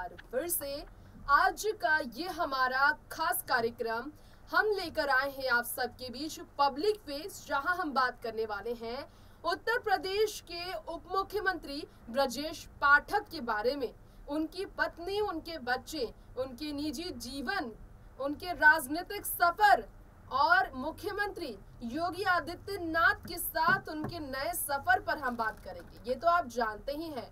बार। फिर से, आज का ये हमारा खास कार्यक्रम हम लेकर आए हैं आप सबके बीच पब्लिक फेस जहाँ हम बात करने वाले हैं उत्तर प्रदेश के उप मुख्यमंत्री ब्रजेश पाठक के बारे में। उनकी पत्नी, उनके बच्चे, उनके निजी जीवन, उनके राजनीतिक सफ़र और मुख्यमंत्री योगी आदित्यनाथ के साथ उनके नए सफ़र पर हम बात करेंगे। ये तो आप जानते ही हैं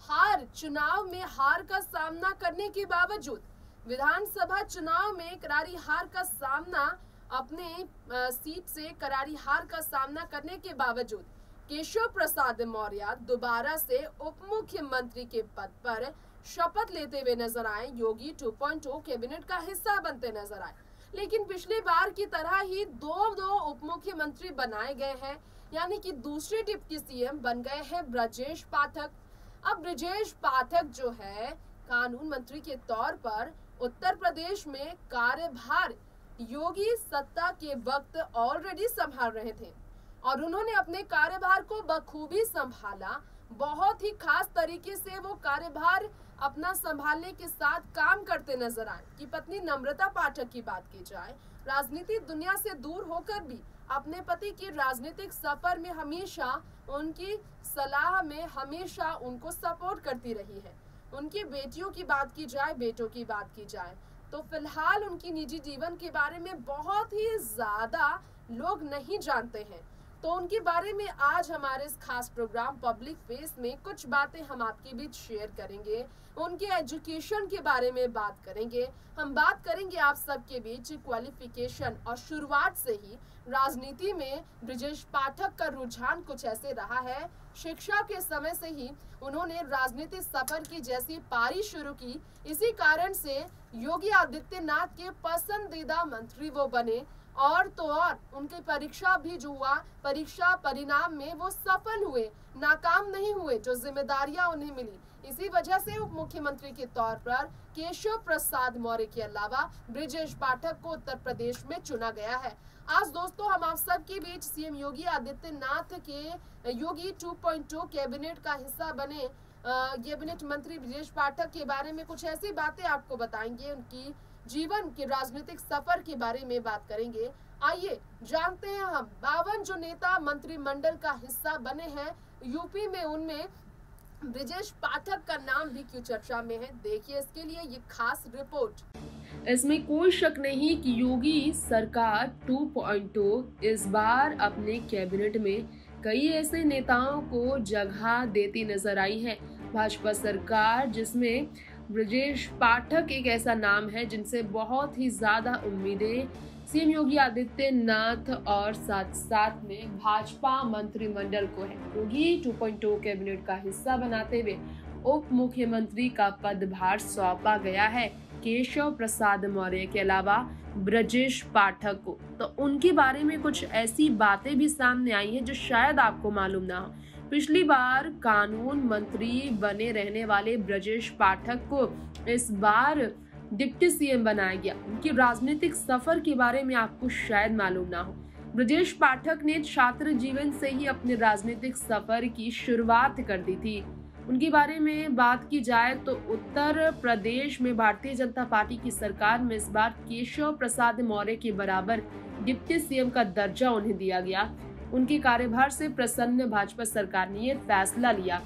हार, चुनाव में हार का सामना करने के बावजूद विधानसभा चुनाव में करारी हार का सामना, अपने सीट से करारी हार का सामना करने के बावजूद केशव प्रसाद मौर्य दोबारा से उप मुख्यमंत्री के पद पर शपथ लेते हुए नज़र आए। योगी 2.0 कैबिनेट का हिस्सा बनते नज़र आए। लेकिन पिछली बार की तरह ही दो दो उप मुख्यमंत्री बनाए गए हैं, यानी कि दूसरे डिप्टी सीएम बन गए हैं ब्रजेश पाठक। अब ब्रजेश पाठक जो है, कानून मंत्री के तौर पर उत्तर प्रदेश में कार्यभार योगी सत्ता के वक्त ऑलरेडी संभाल रहे थे और उन्होंने अपने कार्यभार को बखूबी संभाला। बहुत ही खास तरीके से वो कार्यभार अपना संभालने के साथ काम करते नज़र आए। कि पत्नी नम्रता पाठक की बात की जाए, राजनीति दुनिया से दूर होकर भी अपने पति की राजनीतिक सफ़र में हमेशा उनकी सलाह में हमेशा उनको सपोर्ट करती रही है। उनकी बेटियों की बात की जाए, बेटों की बात की जाए तो फ़िलहाल उनकी निजी जीवन के बारे में बहुत ही ज़्यादा लोग नहीं जानते हैं। तो उनके बारे में आज हमारे इस खास प्रोग्राम पब्लिक फेस में कुछ बातें हम आपके बीच शेयर करेंगे। उनके एजुकेशन के बारे में बात करेंगे। हम बात करेंगे आप सबके बीच क्वालिफिकेशन और शुरुआत से ही राजनीति में ब्रिजेश पाठक का रुझान कुछ ऐसे रहा है। शिक्षा के समय से ही उन्होंने राजनीतिक सफ़र की जैसी पारी शुरू की। इसी कारण से योगी आदित्यनाथ के पसंदीदा मंत्री वो बने। और तो और, उनकी परीक्षा भी जो हुआ, परीक्षा परिणाम में वो सफल हुए, नाकाम नहीं हुए, जो जिम्मेदारियाँ उन्हें मिली। इसी वजह से उप मुख्यमंत्री के तौर पर केशव प्रसाद मौर्य के अलावा ब्रिजेश पाठक को उत्तर प्रदेश में चुना गया है। आज दोस्तों, हम आप सबके बीच सीएम योगी आदित्यनाथ के योगी 2.2 कैबिनेट का हिस्सा बने। कैबिनेट मंत्री ब्रिजेश पाठक के बारे में कुछ ऐसी बातें आपको बताएँगे, उनकी जीवन के राजनीतिक सफ़र के बारे में बात करेंगे। आइए जानते हैं हम, बावन जो नेता मंत्रिमंडल का हिस्सा बने हैं, यूपी में उनमें ब्रिजेश पाठक का नाम भी क्यों चर्चा में है? देखिए इसके लिए ये खास रिपोर्ट। इसमें कोई शक नहीं कि योगी सरकार 2.0 इस बार अपने कैबिनेट में कई ऐसे नेताओं को जगह देती नज़र आई है। भाजपा सरकार, जिसमें ब्रजेश पाठक एक ऐसा नाम है, जिनसे बहुत ही ज़्यादा उम्मीदें। सीएम योगी आदित्यनाथ और साथ साथ में भाजपा मंत्रिमंडल को है। योगी 2.0 कैबिनेट का हिस्सा बनाते हुए उप मुख्यमंत्री का पदभार सौंपा गया है। केशव प्रसाद मौर्य के अलावा ब्रजेश पाठक को। तो उनके बारे में कुछ ऐसी बातें भी सामने आई हैं जो शायद आपको मालूम ना हो। पिछली बार कानून मंत्री बने रहने वाले ब्रजेश पाठक को इस बार डिप्टी सीएम बनाया गया। उनकी राजनीतिक सफ़र के बारे में आपको शायद मालूम ना हो। ब्रजेश पाठक ने छात्र जीवन से ही अपने राजनीतिक सफ़र की शुरुआत कर दी थी। उनके बारे में बात की जाए तो उत्तर प्रदेश में भारतीय जनता पार्टी की सरकार में इस बार केशव प्रसाद मौर्य के बराबर डिप्टी सीएम का दर्जा उन्हें दिया गया। उनके कार्यभार से प्रसन्न भाजपा सरकार ने यह फैसला लिया।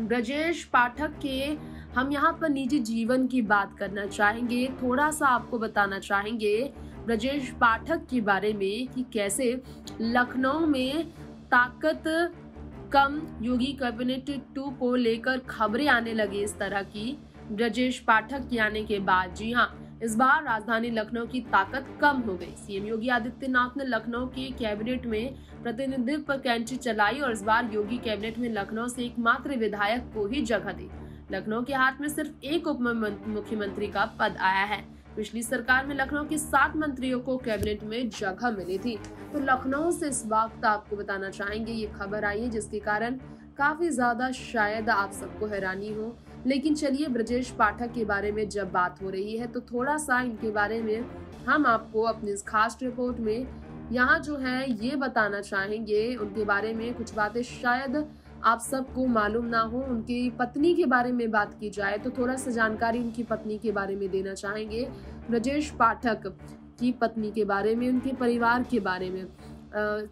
ब्रजेश पाठक के हम यहाँ पर निजी जीवन की बात करना चाहेंगे। थोड़ा सा आपको बताना चाहेंगे ब्रजेश पाठक के बारे में कि कैसे लखनऊ में ताकत कम योगी कैबिनेट टू को लेकर खबरें आने लगी इस तरह की। ब्रजेश पाठक के आने के बाद, जी हाँ इस बार राजधानी लखनऊ की ताकत कम हो गई। सीएम योगी आदित्यनाथ ने लखनऊ के कैबिनेट में प्रतिनिधित्व पर कैंची चलाई और इस बार योगी कैबिनेट में लखनऊ से एकमात्र विधायक को ही जगह दी। लखनऊ के हाथ में सिर्फ़ एक उप मुख्यमंत्री का पद आया है। पिछली सरकार में लखनऊ के सात मंत्रियों को कैबिनेट में जगह मिली थी। तो लखनऊ से इस वक्त आपको बताना चाहेंगे, ये खबर आई है, जिसके कारण काफ़ी ज़्यादा शायद आप सबको हैरानी हो। लेकिन चलिए, ब्रजेश पाठक के बारे में जब बात हो रही है तो थोड़ा सा इनके बारे में हम आपको अपनी इस खास रिपोर्ट में यहाँ जो है, ये बताना चाहेंगे। उनके बारे में कुछ बातें शायद आप सबको मालूम ना हो, उनकी पत्नी के बारे में बात की जाए तो थोड़ा सा जानकारी उनकी पत्नी के बारे में देना चाहेंगे। ब्रजेश पाठक की पत्नी के बारे में, उनके परिवार के बारे में।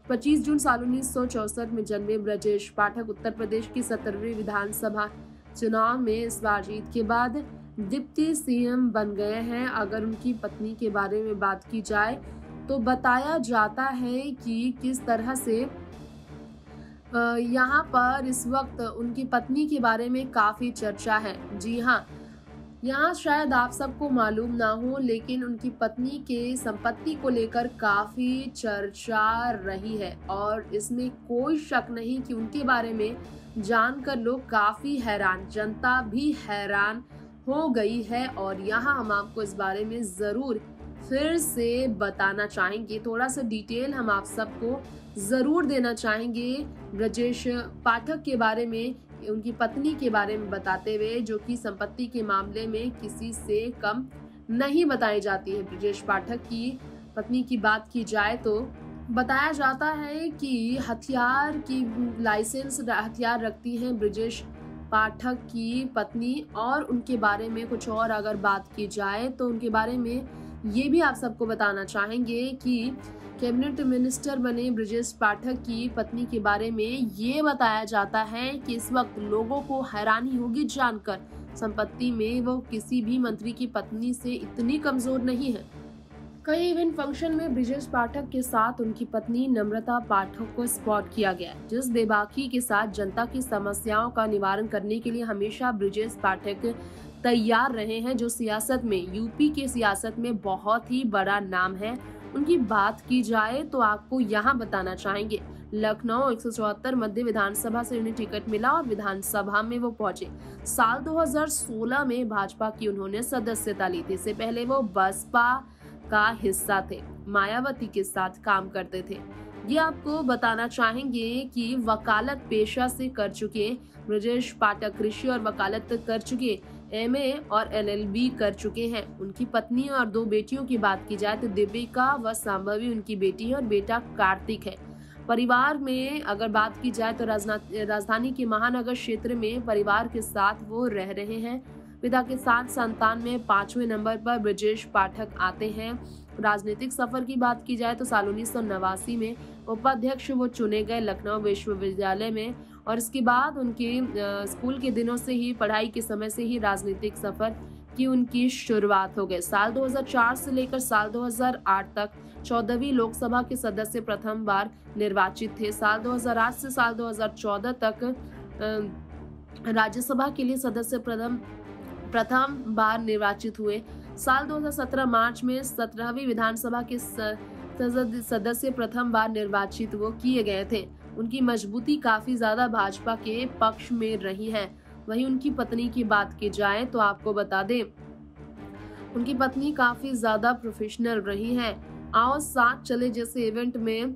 पच्चीस जून साल उन्नीस सौ चौंसठ में जन्मे ब्रजेश पाठक, उत्तर प्रदेश की सत्तरवीं विधानसभा चुनाव में इस बार जीत के बाद डिप्टी सीएम बन गए हैं। अगर उनकी पत्नी के बारे में बात की जाए तो बताया जाता है कि किस तरह से यहाँ पर इस वक्त उनकी पत्नी के बारे में काफ़ी चर्चा है। जी हाँ यहाँ शायद आप सबको मालूम ना हो, लेकिन उनकी पत्नी के संपत्ति को लेकर काफ़ी चर्चा रही है और इसमें कोई शक नहीं कि उनके बारे में जानकर लोग काफ़ी हैरान, जनता भी हैरान हो गई है और यहाँ हम आपको इस बारे में ज़रूर फिर से बताना चाहेंगे। थोड़ा सा डिटेल हम आप सबको ज़रूर देना चाहेंगे। ब्रजेश पाठक के बारे में, उनकी पत्नी के बारे में बताते हुए, जो कि संपत्ति के मामले में किसी से कम नहीं बताई जाती है। ब्रजेश पाठक की पत्नी की बात की जाए तो बताया जाता है कि हथियार की लाइसेंस हथियार रखती हैं ब्रजेश पाठक की पत्नी और उनके बारे में कुछ और अगर बात की जाए तो उनके बारे में ये भी आप सबको बताना चाहेंगे कि कैबिनेट मिनिस्टर बने ब्रजेश पाठक की पत्नी के बारे में ये बताया जाता है कि इस वक्त लोगों को हैरानी होगी जानकर। संपत्ति में वो किसी भी मंत्री की पत्नी से इतनी कमज़ोर नहीं है। कई इवेंट फ़ंक्शन में ब्रिजेश पाठक के साथ उनकी पत्नी नम्रता पाठक को स्पॉट किया गया। जिस बेबाकी के साथ जनता की समस्याओं का निवारण करने के लिए हमेशा ब्रिजेश पाठक तैयार रहे हैं, जो सियासत में, यूपी के सियासत में बहुत ही बड़ा नाम है। उनकी बात की जाए तो आपको यहाँ बताना चाहेंगे। लखनऊ एक मध्य विधानसभा से उन्हें टिकट मिला और विधानसभा में वो पहुँचे। साल 2016 में भाजपा की उन्होंने सदस्यता ली थी। इससे पहले वो बसपा का हिस्सा थे, मायावती के साथ काम करते थे। ये आपको बताना चाहेंगे कि वकालत पेशा से कर चुके ब्रजेश पाठक, कृषि और वकालत कर चुके एमए और एलएलबी कर चुके हैं। उनकी पत्नी और दो बेटियों की बात की जाए तो दीपिका व सांभवी उनकी बेटी है और बेटा कार्तिक है। परिवार में अगर बात की जाए तो राजधानी के महानगर क्षेत्र में परिवार के साथ वो रह रहे हैं। पिता के साथ संतान में पाँचवें नंबर पर ब्रजेश पाठक आते हैं। राजनीतिक सफ़र की बात की जाए तो साल उन्नीस सौ नवासी में उपाध्यक्ष वो चुने गए लखनऊ विश्वविद्यालय में और इसके बाद उनके स्कूल के दिनों से ही, पढ़ाई के समय से ही राजनीतिक सफ़र की उनकी शुरुआत हो गई। साल 2004 से लेकर साल 2008 तक चौदहवीं लोकसभा के सदस्य प्रथम बार निर्वाचित थे। साल 2008 से साल 2014 तक राज्यसभा के लिए सदस्य प्रथम प्रथम बार निर्वाचित हुए। साल 2017 मार्च में सत्रहवीं विधानसभा के सदस्य प्रथम बार निर्वाचित वो किए गए थे। उनकी मजबूती काफ़ी ज़्यादा भाजपा के पक्ष में रही है। वहीं उनकी पत्नी की बात की जाए तो आपको बता दें उनकी पत्नी काफ़ी ज़्यादा प्रोफेशनल रही है। आओ साथ चले जैसे इवेंट में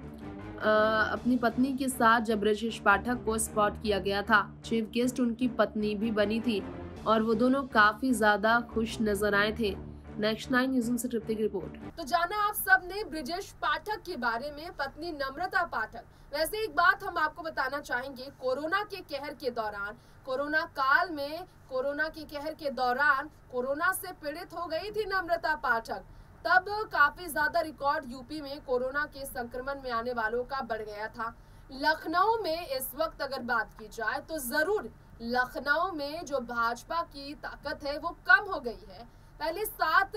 आ, अपनी पत्नी के साथ जब ब्रजेश पाठक को स्पॉट किया गया था चीफ गेस्ट उनकी पत्नी भी बनी थी और वो दोनों काफ़ी ज़्यादा खुश नज़र आए थे। नेक्स्ट नाइन न्यूज़ से तृप्ति की रिपोर्ट तो जाना आप सबने ब्रिजेश पाठक के बारे में, पत्नी नम्रता पाठक। वैसे एक बात हम आपको बताना चाहेंगे, कोरोना के कहर के दौरान, कोरोना काल में, कोरोना के कहर के दौरान, कोरोना से पीड़ित हो गई थी नम्रता पाठक। तब काफ़ी ज़्यादा रिकॉर्ड यूपी में कोरोना के संक्रमण में आने वालों का बढ़ गया था। लखनऊ में इस वक्त अगर बात की जाए तो ज़रूर लखनऊ में जो भाजपा की ताकत है, वो कम हो गई है। पहले सात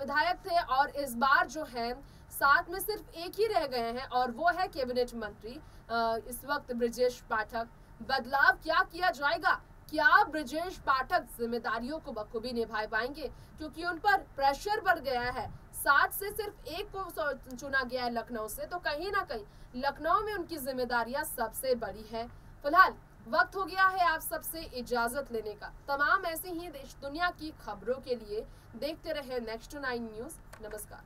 विधायक थे और इस बार जो है, सात में सिर्फ़ एक ही रह गए हैं और वो है कैबिनेट मंत्री इस वक्त ब्रजेश पाठक। बदलाव क्या किया जाएगा? क्या ब्रजेश पाठक जिम्मेदारियों को बखूबी निभा पाएँगे? क्योंकि उन पर प्रेशर बढ़ गया है। सात से सिर्फ़ एक को चुना गया है लखनऊ से तो कहीं ना कहीं लखनऊ में उनकी जिम्मेदारियाँ सबसे बड़ी है। फ़िलहाल वक्त हो गया है आप सबसे इजाज़त लेने का। तमाम ऐसे ही देश दुनिया की खबरों के लिए देखते रहे नेक्स्ट नाइन न्यूज़ नमस्कार।